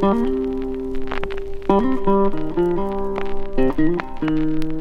Thank you.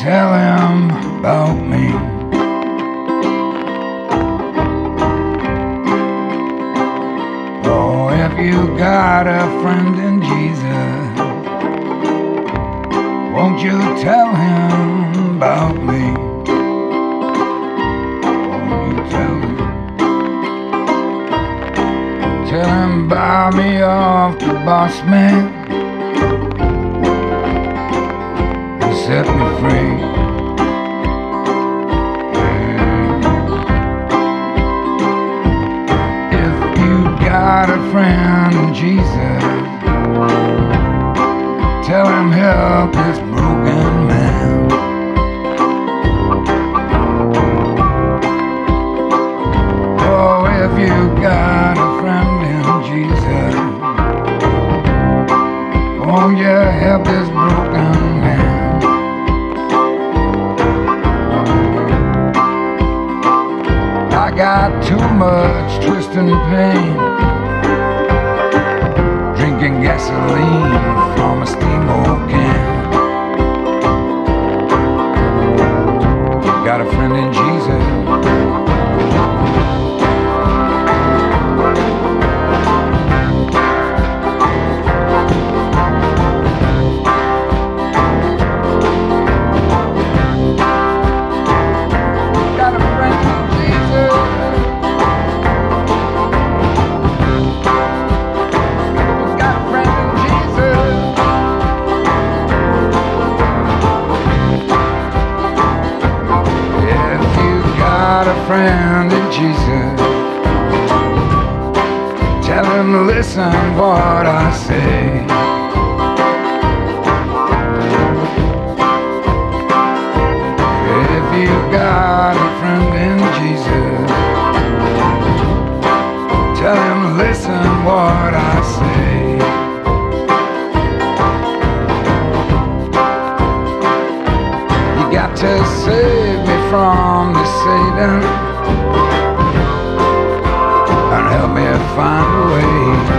Tell him about me? Oh, if you got a friend in Jesus, won't you tell him about me? Won't you tell him? Tell him buy me off the boss man set me free. If you got a friend Jesus, too much twist and pain, drinking gasoline from a steamboat can. Got a friend in Jesus. Friend in Jesus, tell him to listen what I say. If you got a friend in Jesus, tell him to listen what I say. Got to save me from the Satan and help me find a way.